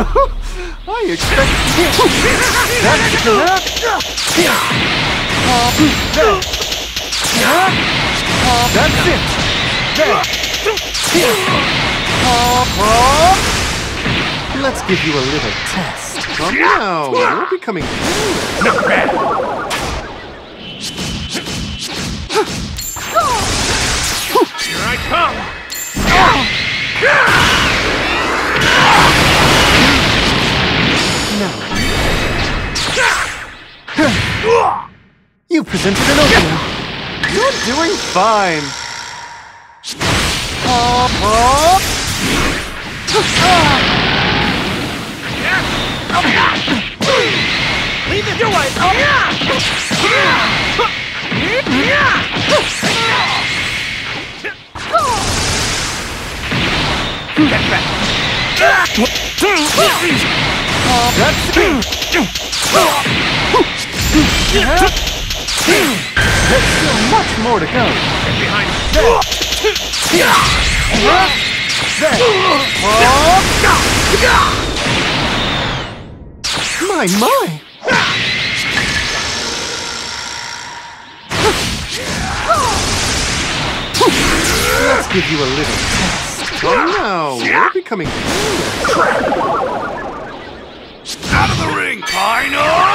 I expect That's it. That's it. There. Let's give you a little test. Oh no, you're becoming Not bad. Here I come. You presented an opening. You're doing fine. Leave it your way. Get back. That's There's still much more to go. Get behind me. My, my! Let's give you a little test. Oh no, we're becoming Out of the ring, Pino!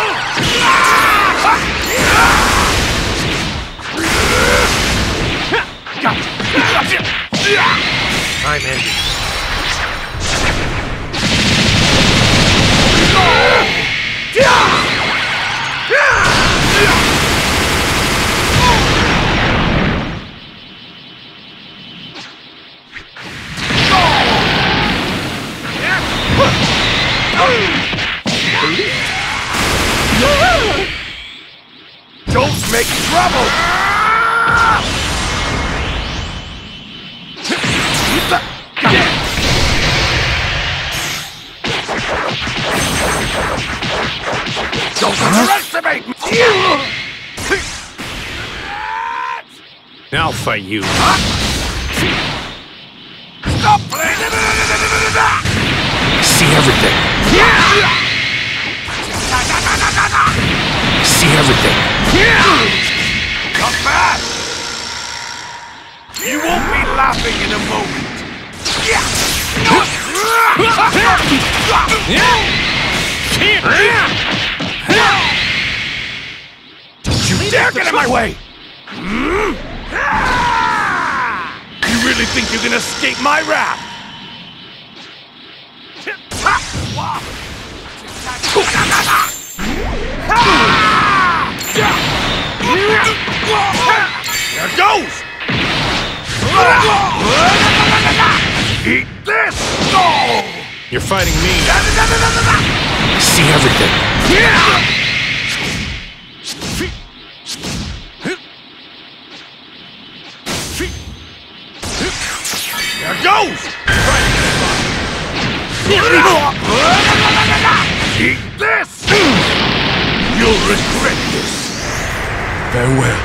Make trouble! Don't underestimate me! Now for you. Stop playing! See everything. Yeah! See everything. Not bad. You won't be laughing in a moment. Don't you dare get in my way! Hmm? You really think you can escape my wrath? There goes! Eat this! You're fighting me. See everything. There goes! Eat this! You'll regret this. Farewell.